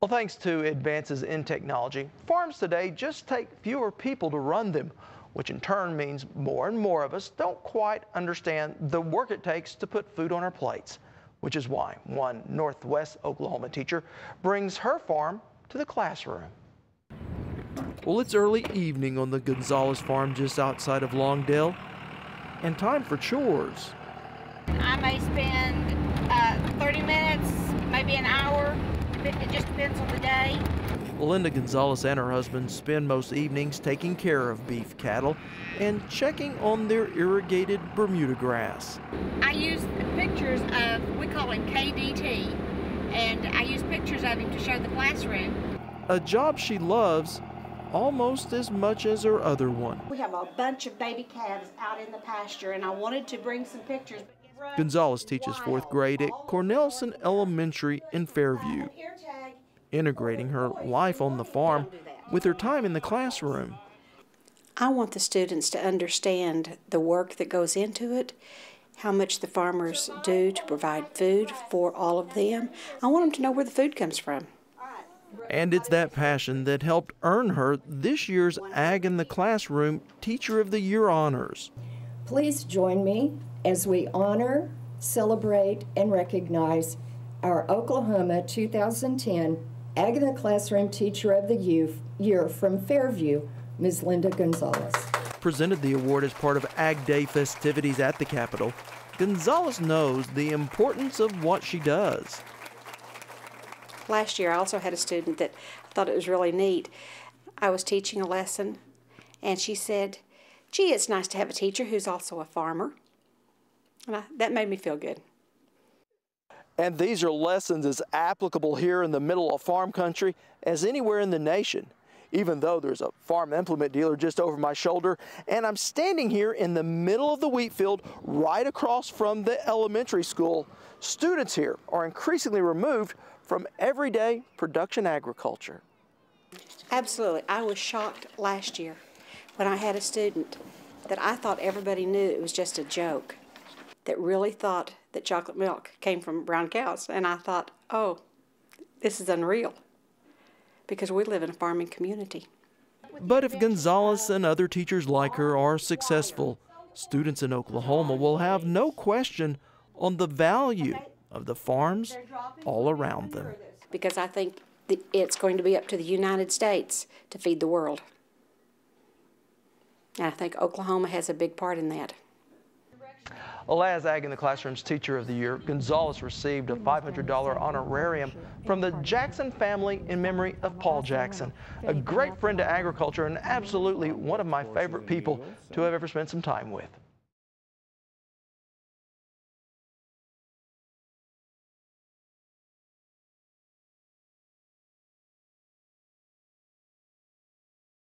Well, thanks to advances in technology, farms today just take fewer people to run them, which in turn means more and more of us don't quite understand the work it takes to put food on our plates, which is why one Northwest Oklahoma teacher brings her farm to the classroom. Well, it's early evening on the Gunsaulis farm just outside of Longdale, and time for chores. I may spend uh, 30 minutes, maybe an hour it just depends on the day. Linda Gunsaulis and her husband spend most evenings taking care of beef cattle and checking on their irrigated Bermuda grass. I use pictures of, we call him KDT, and I use pictures of him to show the classroom. A job she loves almost as much as her other one. We have a bunch of baby calves out in the pasture, and I wanted to bring some pictures. Gunsaulis teaches fourth grade at Cornelsen Elementary in Fairview, integrating her life on the farm with her time in the classroom. I want the students to understand the work that goes into it, how much the farmers do to provide food for all of them. I want them to know where the food comes from. And it's that passion that helped earn her this year's Ag in the Classroom Teacher of the Year honors. Please join me as we honor, celebrate, and recognize our Oklahoma 2010 Ag in the Classroom Teacher of the Year from Fairview, Ms. Linda Gunsaulis. Presented the award as part of Ag Day festivities at the Capitol, Gunsaulis knows the importance of what she does. Last year, I also had a student that thought it was really neat. I was teaching a lesson, and she said, Gee, it's nice to have a teacher who's also a farmer. And I, that made me feel good. And these are lessons as applicable here in the middle of farm country as anywhere in the nation. Even though there's a farm implement dealer just over my shoulder, and I'm standing here in the middle of the wheat field right across from the elementary school, students here are increasingly removed from everyday production agriculture. Absolutely. I was shocked last year when I had a student that I thought everybody knew it was just a joke that really thought that chocolate milk came from brown cows. And I thought, oh, this is unreal because we live in a farming community. But if Gunsaulis and other teachers like her are successful, students in Oklahoma will have no question on the value of the farms all around them. Because I think it's going to be up to the United States to feed the world. And I think Oklahoma has a big part in that. Alaz Ag in the Classroom's Teacher of the Year, Gunsaulis received a $500 honorarium from the Jackson family in memory of Paul Jackson, a great friend to agriculture and absolutely one of my favorite people to have ever spent some time with.